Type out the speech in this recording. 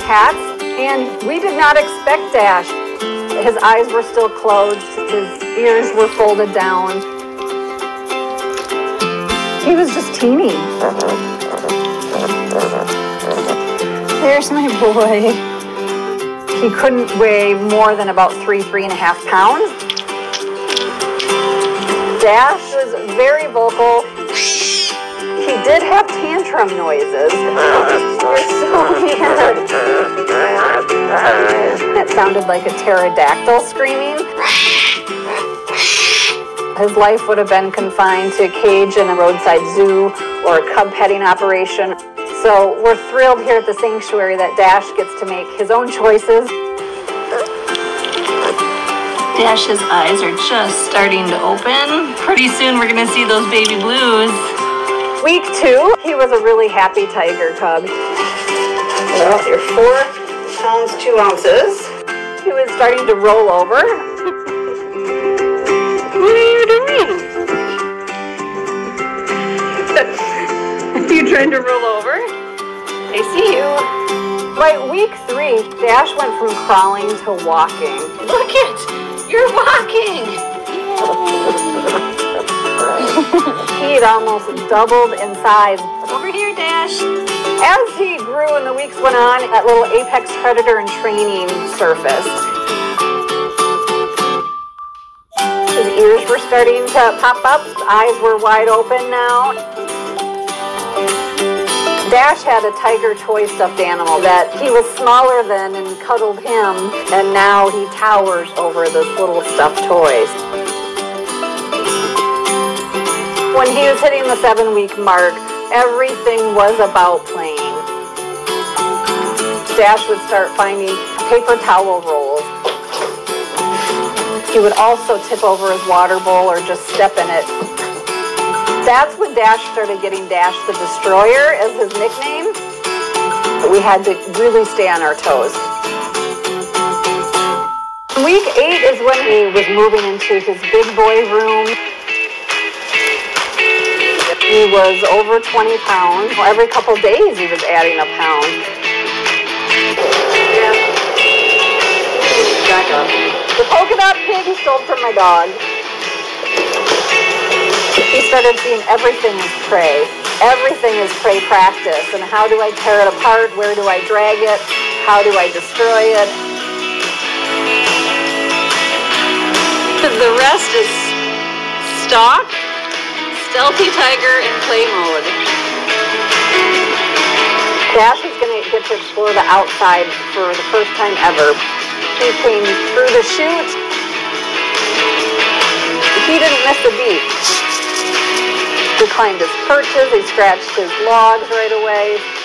cats, and we did not expect Dash. His eyes were still closed, his ears were folded down. He was just teeny. There's my boy. He couldn't weigh more than about three, three and a half pounds. Dash was very vocal. He did have tantrum noises. Like a pterodactyl screaming. His life would have been confined to a cage in a roadside zoo or a cub petting operation. So we're thrilled here at the sanctuary that Dash gets to make his own choices. Dash's eyes are just starting to open. Pretty soon we're gonna see those baby blues. Week two, he was a really happy tiger cub. Well, you're four pounds, two ounces. He was starting to roll over. what are you doing? are you trying to roll over? I see you. By week three, Dash went from crawling to walking. Look it! You're walking! he had almost doubled in size. Over here, Dash. As he grew and the weeks went on, that little apex predator and training surfaced. His ears were starting to pop up, his eyes were wide open now. Dash had a tiger toy stuffed animal that he was smaller than and cuddled him, and now he towers over this little stuffed toys. When he was hitting the seven week mark, everything was about playing. Dash would start finding paper towel rolls. He would also tip over his water bowl or just step in it that's when Dash started getting Dash the Destroyer as his nickname. We had to really stay on our toes. Week eight is when he was moving into his big boy room. He was over 20 pounds. Every couple days he was adding a pound. Yeah. The polka dot pig he stole from my dog. He started seeing everything as prey. Everything is prey practice. And how do I tear it apart? Where do I drag it? How do I destroy it? The rest is stalk, stealthy tiger, in play mode. Dash is going to get to explore the outside for the first time ever. He came through the chute. He didn't miss a beat. He climbed his perches, he scratched his logs right away.